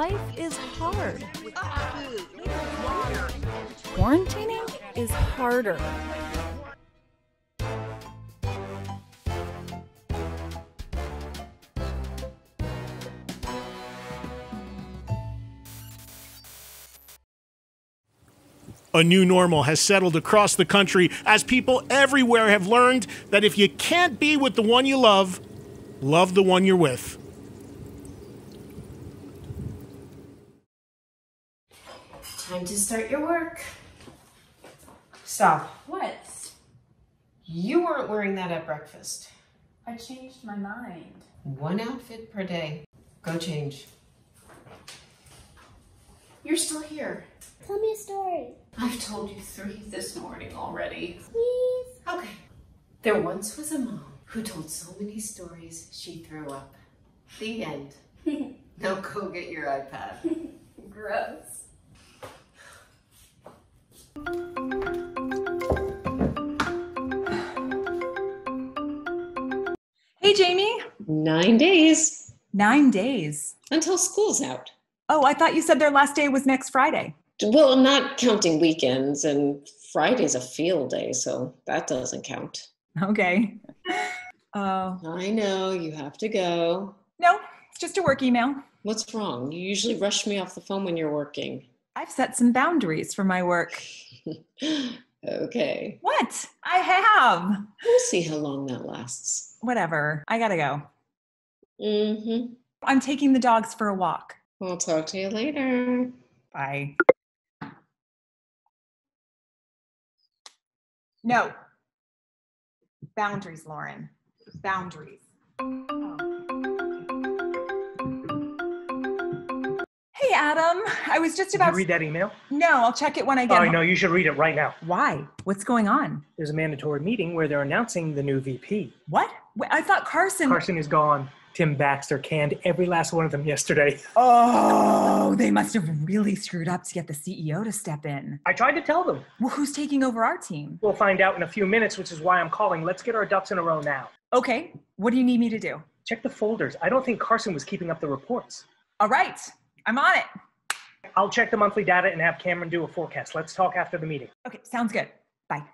Life is hard. Quarantining is harder. A new normal has settled across the country as people everywhere have learned that if you can't be with the one you love, love the one you're with. Time to start your work. Stop. What? You weren't wearing that at breakfast. I changed my mind. One outfit per day. Go change. You're still here. Tell me a story. I've told you three this morning already. Please. Okay. There once was a mom who told so many stories she threw up. The end. now go get your iPad. Gross. Hey, Jamie. Nine days Nine days. until school's out. Oh, I thought you said their last day was next Friday. Well, I'm not counting weekends, and Friday's a field day, so that doesn't count. Okay. Oh, I know you have to go. no, it's just a work email. What's wrong? You usually rush me off the phone when you're working. I've set some boundaries for my work. okay. What? I have. We'll see how long that lasts. Whatever. I gotta go. Mm-hmm. I'm taking the dogs for a walk. We'll talk to you later. Bye. No. Boundaries, Lauren. Boundaries. Hey, Adam. I was just Did about. you read that email? No, I'll check it when I Oh, get I home. know. You should read it right now. Why? What's going on? There's a mandatory meeting where they're announcing the new VP. What? I thought Carson. Carson is gone. Tim Baxter canned every last one of them yesterday. Oh, they must have really screwed up to get the CEO to step in. I tried to tell them. Well, who's taking over our team? We'll find out in a few minutes, which is why I'm calling. Let's get our ducks in a row now. Okay, what do you need me to do? Check the folders. I don't think Carson was keeping up the reports. All right, I'm on it. I'll check the monthly data and have Cameron do a forecast. Let's talk after the meeting. Okay, sounds good. Bye.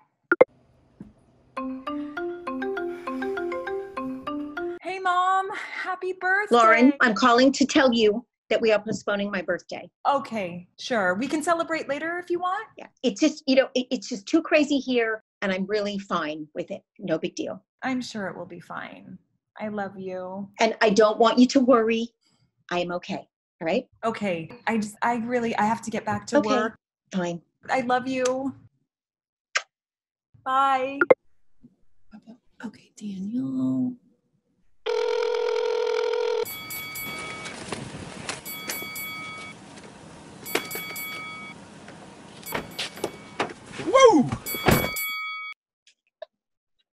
Hey, Mom. Happy birthday. Lauren, I'm calling to tell you that we are postponing my birthday. Okay, sure. We can celebrate later if you want. Yeah, it's just, you know, it, it's just too crazy here, and I'm really fine with it. No big deal. I'm sure it will be fine. I love you. And I don't want you to worry. I am okay. All right? Okay, I just, I really, I have to get back to Okay. work. Fine. I love you. Bye. Okay, Daniel. Woo!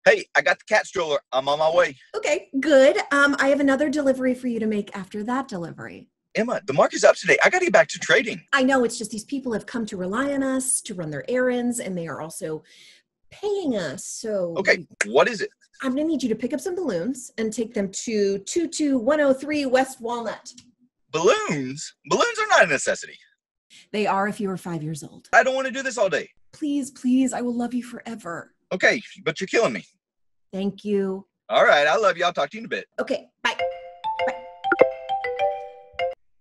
Hey, I got the cat stroller. I'm on my way. Okay, good. Um, I have another delivery for you to make after that delivery. Emma, the market's up today. I got to get back to trading. I know it's just these people have come to rely on us to run their errands, and they are also paying us. So Okay, what is it? I'm gonna need you to pick up some balloons and take them to 22103 West Walnut. Balloons? Balloons are not a necessity. They are if you are five years old. I don't want to do this all day. Please, please, I will love you forever. Okay, but you're killing me. Thank you. All right, I love you. I'll talk to you in a bit. Okay,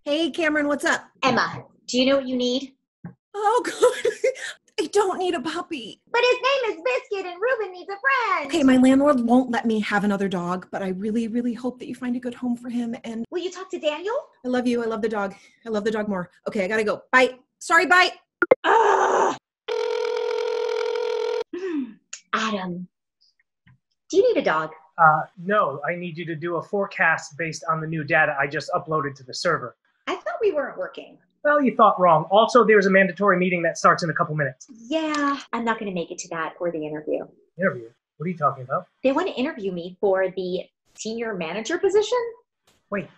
Hey, Cameron, what's up? Emma, do you know what you need? Oh, God. I don't need a puppy. But his name is Biscuit and Ruben needs a friend. Okay, my landlord won't let me have another dog, but I really, really hope that you find a good home for him. And Will you talk to Daniel? I love you. I love the dog. I love the dog more. Okay, I gotta go. Bye. Sorry, bye. Adam, do you need a dog? Uh, no, I need you to do a forecast based on the new data I just uploaded to the server. Thought we weren't working. Well, you thought wrong. Also, there's a mandatory meeting that starts in a couple minutes. Yeah, I'm not going to make it to that or the interview. Interview? What are you talking about? They want to interview me for the senior manager position. Wait,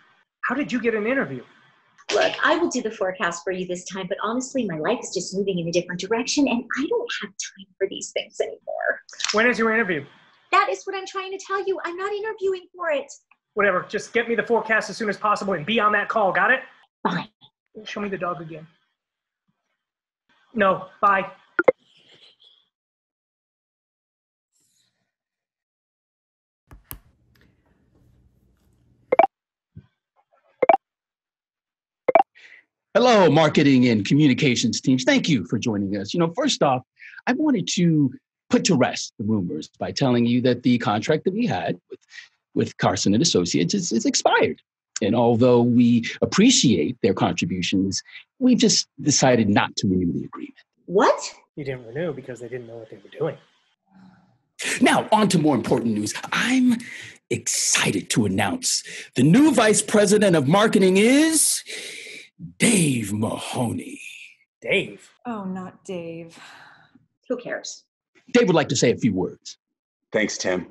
how did you get an interview? Look, I will do the forecast for you this time, but honestly, my life is just moving in a different direction and I don't have time for these things anymore. When is your interview? That is what I'm trying to tell you. I'm not interviewing for it. Whatever, just get me the forecast as soon as possible and be on that call, got it? Fine. Show me the dog again. No, bye. Hello, marketing and communications teams. Thank you for joining us. You know, first off, I wanted to put to rest the rumors by telling you that the contract that we had with, with Carson and Associates is, is expired. And although we appreciate their contributions, we just decided not to renew the agreement. What? You didn't renew because they didn't know what they were doing. Now, on to more important news. I'm excited to announce the new vice president of marketing is Dave Mahoney. Dave? Oh, not Dave. Who cares? Dave would like to say a few words. Thanks, Tim.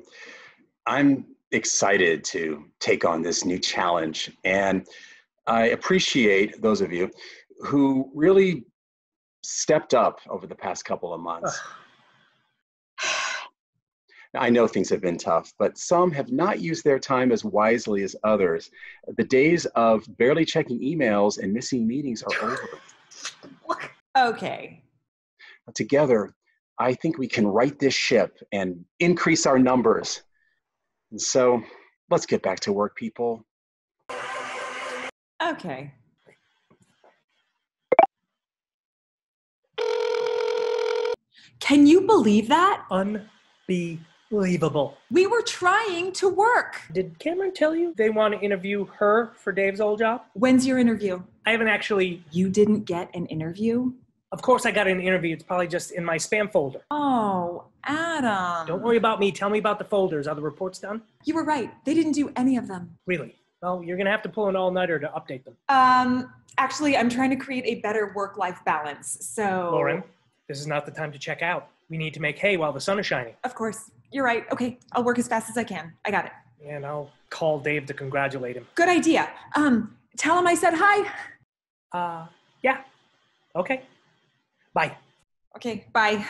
I'm excited to take on this new challenge, and I appreciate those of you who really stepped up over the past couple of months. I know things have been tough, but some have not used their time as wisely as others. The days of barely checking emails and missing meetings are over. Okay. Together, I think we can right this ship and increase our numbers. And so let's get back to work, people. Okay. Can you believe that? Unbelievable. We were trying to work. Did Cameron tell you they want to interview her for Dave's old job? When's your interview? I haven't actually. You didn't get an interview? Of course, I got an interview. It's probably just in my spam folder. Oh, Adam. Don't worry about me. Tell me about the folders. Are the reports done? You were right. They didn't do any of them. Really? Well, you're going to have to pull an all nighter to update them. Um, actually, I'm trying to create a better work life balance. So. Lauren, this is not the time to check out. We need to make hay while the sun is shining. Of course. You're right. Okay. I'll work as fast as I can. I got it. And I'll call Dave to congratulate him. Good idea. Um, tell him I said hi. Uh, yeah. Okay. Bye. Okay. Bye.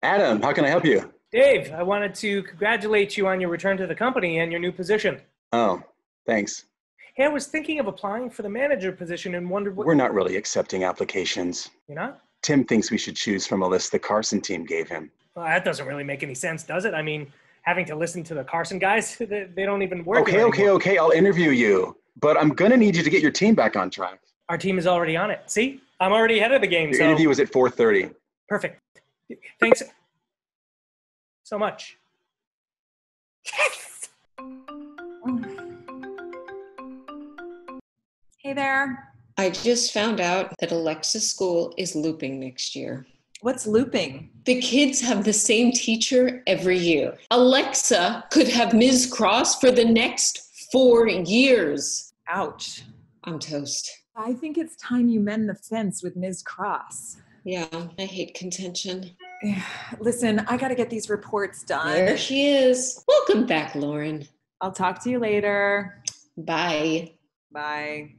Adam, how can I help you? Dave, I wanted to congratulate you on your return to the company and your new position. Oh, thanks. Hey, I was thinking of applying for the manager position and wondered what. We're not really accepting applications. You're not? Tim thinks we should choose from a list the Carson team gave him. Well, that doesn't really make any sense, does it? I mean, having to listen to the Carson guys, they, they don't even work. Okay, okay, okay. I'll interview you, but I'm gonna need you to get your team back on track. Our team is already on it. See, I'm already ahead of the game. Your so interview is at 4:30. perfect. Thanks so much. Yes. Hey there. I just found out that Alexa School is looping next year. What's looping? The kids have the same teacher every year. Alexa could have Ms. Cross for the next four years. Ouch. I'm toast. I think it's time you mend the fence with Ms. Cross. Yeah, I hate contention. Listen, I got to get these reports done. There she is. Welcome back, Lauren. I'll talk to you later. Bye. Bye.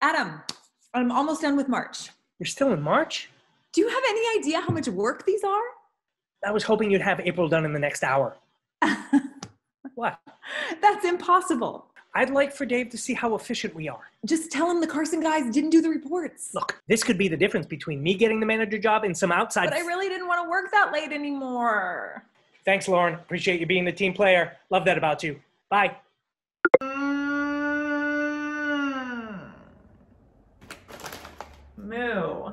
Adam, I'm almost done with March. You're still in March? Do you have any idea how much work these are? I was hoping you'd have April done in the next hour. what? That's impossible. I'd like for Dave to see how efficient we are. Just tell him the Carson guys didn't do the reports. Look, this could be the difference between me getting the manager job and some outside. But I really didn't want to work that late anymore. Thanks, Lauren. Appreciate you being the team player. Love that about you. Bye. Moo.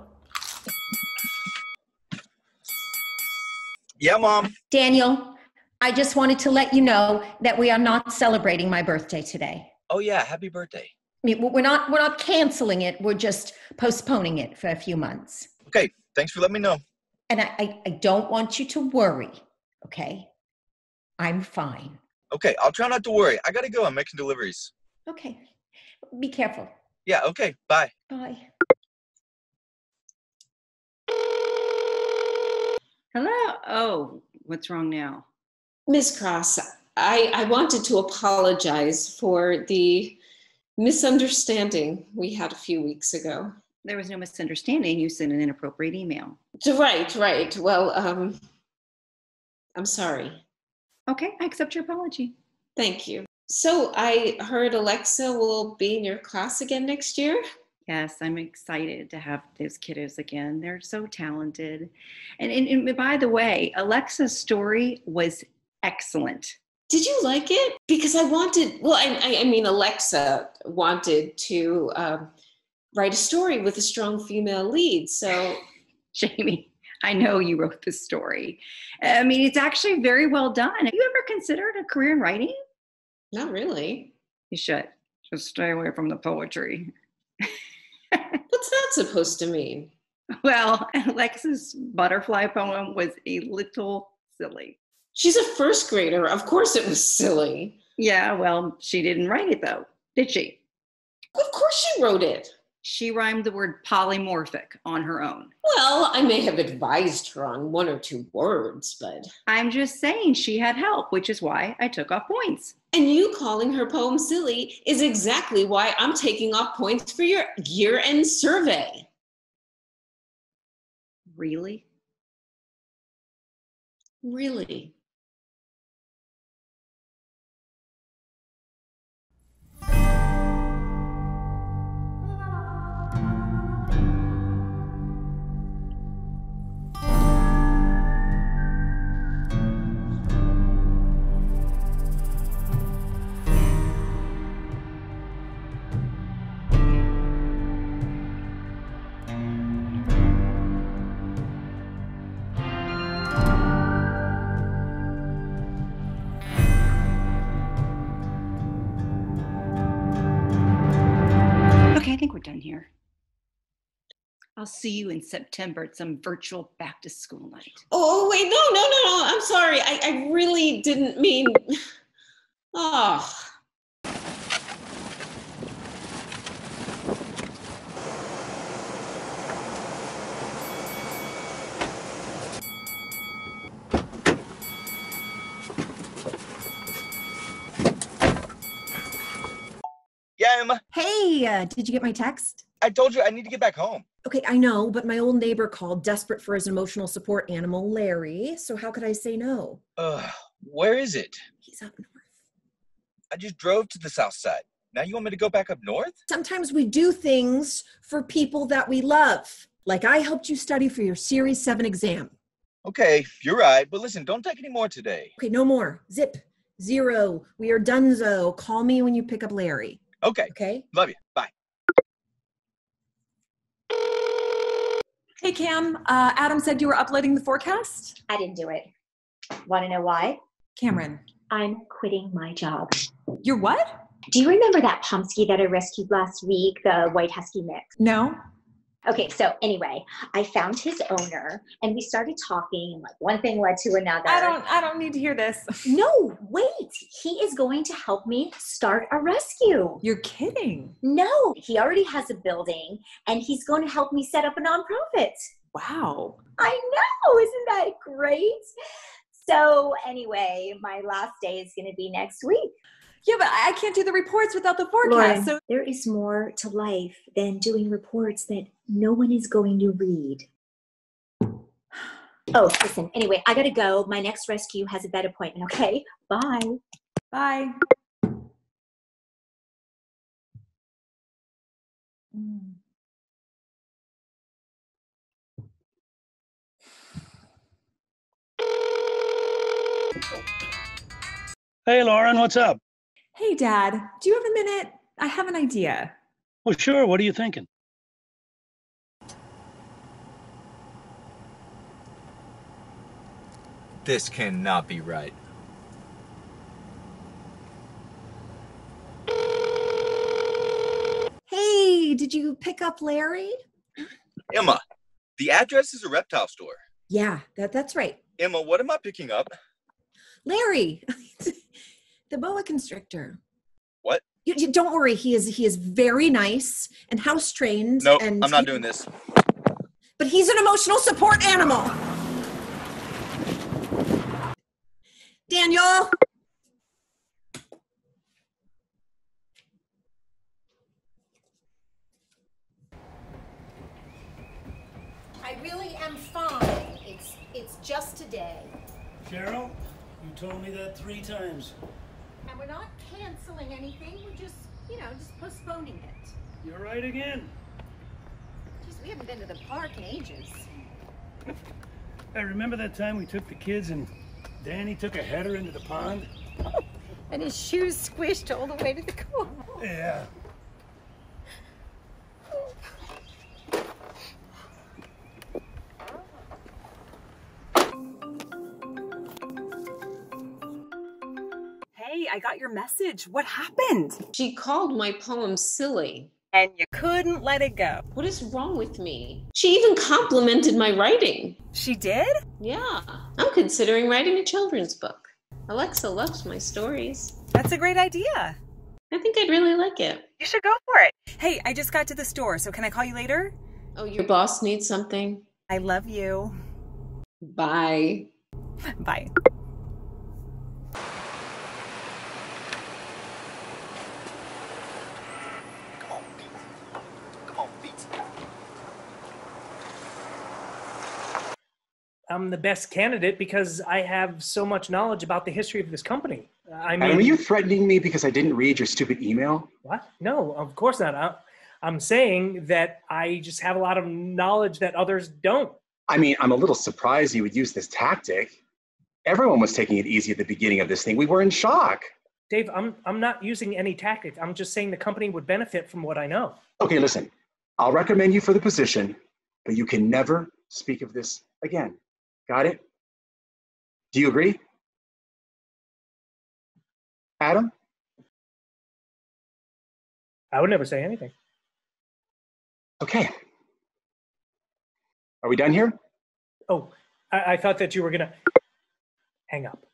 Yeah, mom. Daniel, I just wanted to let you know that we are not celebrating my birthday today. Oh yeah, happy birthday. I mean, we're not we're not canceling it. We're just postponing it for a few months. Okay, thanks for letting me know. And I, I, I don't want you to worry. Okay, I'm fine. Okay, I'll try not to worry. I gotta go. I'm making deliveries. Okay, be careful. Yeah. Okay. Bye. Bye. Hello. Oh, what's wrong now? Miss Cross, I, I wanted to apologize for the misunderstanding we had a few weeks ago. There was no misunderstanding. You sent an inappropriate email. Right, right. Well, um, I'm sorry. Okay, I accept your apology. Thank you. So I heard Alexa will be in your class again next year. Yes, I'm excited to have those kiddos again. They're so talented. And, and, and by the way, Alexa's story was excellent. Did you like it? Because I wanted, well, I, I, I mean, Alexa wanted to um, write a story with a strong female lead. So, Jamie, I know you wrote this story. I mean, it's actually very well done. Have you ever considered a career in writing? not really. You should. Just stay away from the poetry. What's that supposed to mean? Well, Alexa's butterfly poem was a little silly. She's a first grader. Of course it was silly. Yeah, well, she didn't write it though, did she? Of course she wrote it. She rhymed the word polymorphic on her own. Well, I may have advised her on one or two words, but. I'm just saying she had help, which is why I took off points. And you calling her poem silly is exactly why I'm taking off points for your year end survey. Really? Really? I'll see you in September at some virtual back to school night. Oh, wait, no, no, no, no. I'm sorry. I, I really didn't mean. Oh. Yeah, Emma. Hey, uh, did you get my text? I told you I need to get back home. Okay, I know, but my old neighbor called desperate for his emotional support animal, Larry. So how could I say no? Uh, where is it? He's up north. I just drove to the south side. Now you want me to go back up north? Sometimes we do things for people that we love. Like I helped you study for your Series 7 exam. Okay, you're right. But listen, don't take any more today. Okay, no more. Zip. Zero. We are donezo. Call me when you pick up Larry. Okay. Okay. Love you. Bye. Hey, Cam. Uh, Adam said you were uploading the forecast. I didn't do it. Want to know why? Cameron. I'm quitting my job. You're what? Do you remember that Pomsky that I rescued last week, the white husky mix? No. Okay, so anyway, I found his owner and we started talking and like one thing led to another. I don't I don't need to hear this. No, wait. He is going to help me start a rescue. You're kidding. No, he already has a building and he's going to help me set up a nonprofit. Wow. I know, isn't that great? So, anyway, my last day is going to be next week. Yeah, but I can't do the reports without the forecast. Lauren, So there is more to life than doing reports that no one is going to read. Oh, listen, anyway, I gotta go. My next rescue has a vet appointment, okay? Bye. bye. Hey, Lauren, what's up? Hey, Dad. Do you have a minute? I have an idea. Well, sure. What are you thinking? This cannot be right. Hey, did you pick up Larry? Emma, the address is a reptile store. Yeah, that, that's right. Emma, what am I picking up? Larry, the boa constrictor. What? You, you- don't worry, he is he is very nice and house trained. No, and I'm not doing this. But he's an emotional support animal. Daniel. I really am fine. It's it's just today. Cheryl, you told me that three times. We're not canceling anything. We're just, you know, just postponing it. You're right again. Jeez, we haven't been to the park in ages. I remember that time we took the kids and Danny took a header into the pond. And his shoes squished all the way to the car. Yeah. I got your message. What happened? She called my poem silly. And you couldn't let it go. What is wrong with me? She even complimented my writing. She did? Yeah. I'm considering writing a children's book. Alexa loves my stories. That's a great idea. I think I'd really like it. You should go for it. Hey, I just got to the store, so can I call you later? Oh, your boss needs something? I love you. Bye. Bye. I'm the best candidate because I have so much knowledge about the history of this company. I mean, are you threatening me because I didn't read your stupid email? What? No, of course not. I, I'm saying that I just have a lot of knowledge that others don't. I mean, I'm a little surprised you would use this tactic. Everyone was taking it easy at the beginning of this thing. We were in shock. Dave, I'm I'm not using any tactic. I'm just saying the company would benefit from what I know. Okay, listen. I'll recommend you for the position, but you can never speak of this again. Got it? Do you agree? Adam? I would never say anything. Okay. Are we done here? Oh, I, I thought that you were gonna hang up.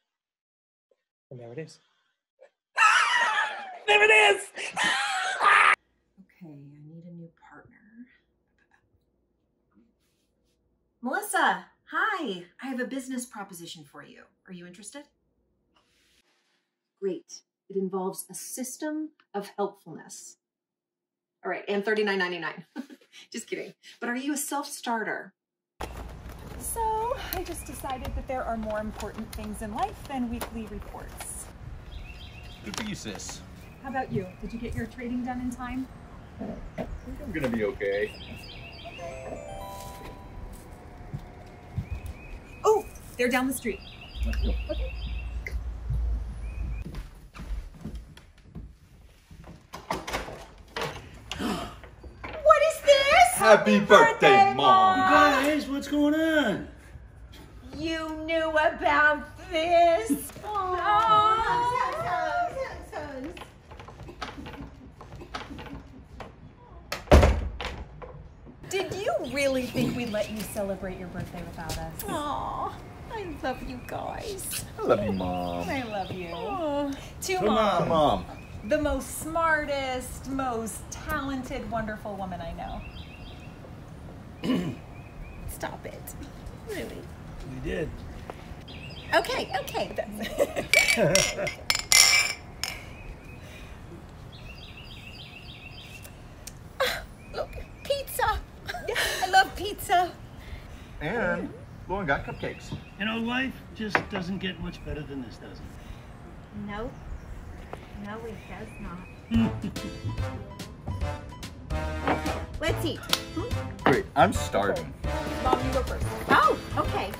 And there it is. there it is. Okay, I need a new partner. Melissa, hi. I have a business proposition for you. Are you interested? Great. It involves a system of helpfulness. All right, and $39.99. just kidding. But are you a self-starter? So, I just decided that there are more important things in life than weekly reports. Good for you, sis. How about you? Did you get your trading done in time? I think I'm gonna be okay. Oh, they're down the street. Okay. What is this? Happy birthday, Mom! Guys, what's going on? You knew about this? Did you really think we'd let you celebrate your birthday without us? Aw, I love you guys. I love you, Mom. I love you. To Come mom. on, Mom. The most smartest, most talented, wonderful woman I know. Stop it. Really? We did. Okay, okay. That's Look, pizza. I love pizza. And Lauren got cupcakes. You know, life just doesn't get much better than this, does it? No. No, it does not. Let's eat. Great, I'm starving. Mom, you go first. Oh, okay.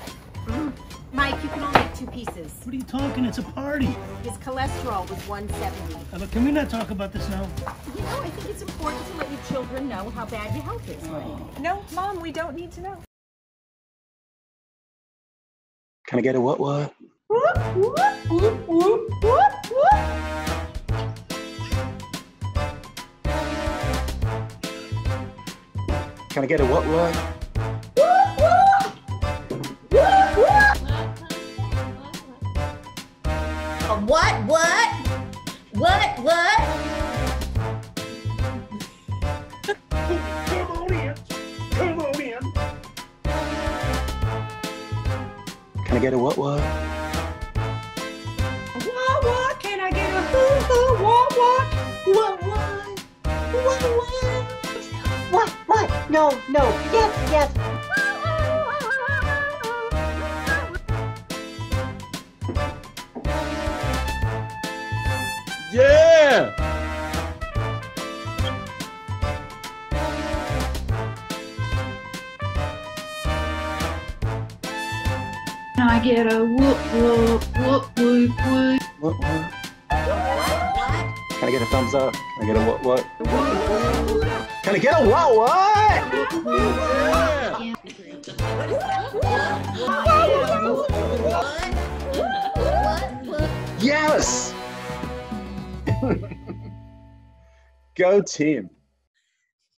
Mm. Mike, you can only eat two pieces. What are you talking? It's a party. His cholesterol was 170. Uh, but can we not talk about this now? You know, I think it's important to let your children know how bad your health is. Right? No, Mom, we don't need to know. Can I get a what what? Can I get a what what? What? What? What? I get a what what? What what? What what? No no. Yes yes. Yeah! Get a whoop whoop whoop whoop whoop. What, what? Can I get a thumbs up? Can I get a what, what? Can I get a what, what? Yes! Go team.